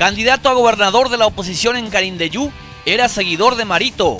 Candidato a gobernador de la oposición en Carindeyú, era seguidor de Marito.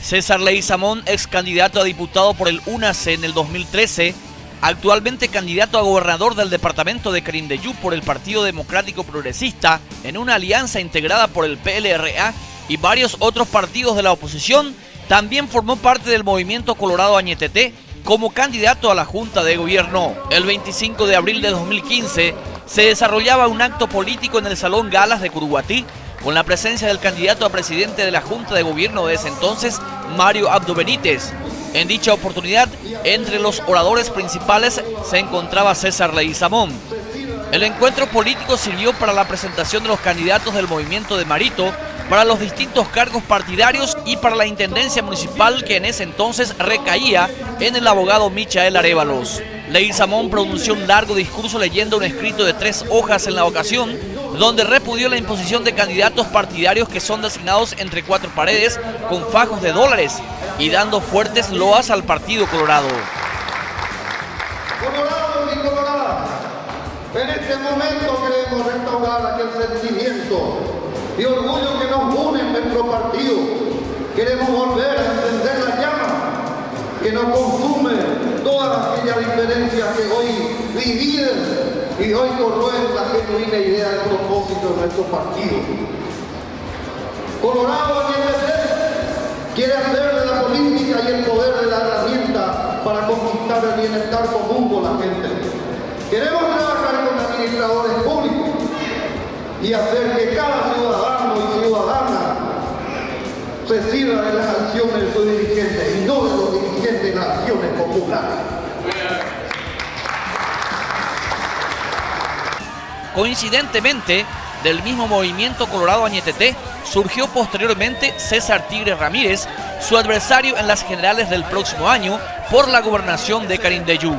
César Leizamón, ex candidato a diputado por el UNACE en el 2013, actualmente candidato a gobernador del departamento de Carindeyú por el Partido Democrático Progresista, en una alianza integrada por el PLRA y varios otros partidos de la oposición, también formó parte del movimiento Colorado Añetete como candidato a la Junta de Gobierno. El 25 de abril de 2015 se desarrollaba un acto político en el Salón Galas de Curuguatí con la presencia del candidato a presidente de la Junta de Gobierno de ese entonces, Mario Abdo Benítez. En dicha oportunidad, entre los oradores principales se encontraba César Leizamón. El encuentro político sirvió para la presentación de los candidatos del movimiento de Marito para los distintos cargos partidarios y para la intendencia municipal que en ese entonces recaía en el abogado Michael Arevalos. Samón pronunció un largo discurso leyendo un escrito de tres hojas en la ocasión, donde repudió la imposición de candidatos partidarios que son designados entre cuatro paredes con fajos de dólares y dando fuertes loas al Partido Colorado. Colorados y coloradas, en este momento queremos restaurar aquel sentimiento y orgullo que nos une en nuestro partido. Queremos volver a encender la llama que nos consume diferencias que hoy dividen y hoy corroen la genuina idea del propósito de nuestro partido. Colorado quiere hacer de la política y el poder de la herramienta para conquistar el bienestar común con la gente. Queremos trabajar con administradores públicos y hacer que cada Coincidentemente, del mismo movimiento Colorado Añeteté surgió posteriormente César Tigre Ramírez, su adversario en las generales del próximo año por la gobernación de Carindeyú.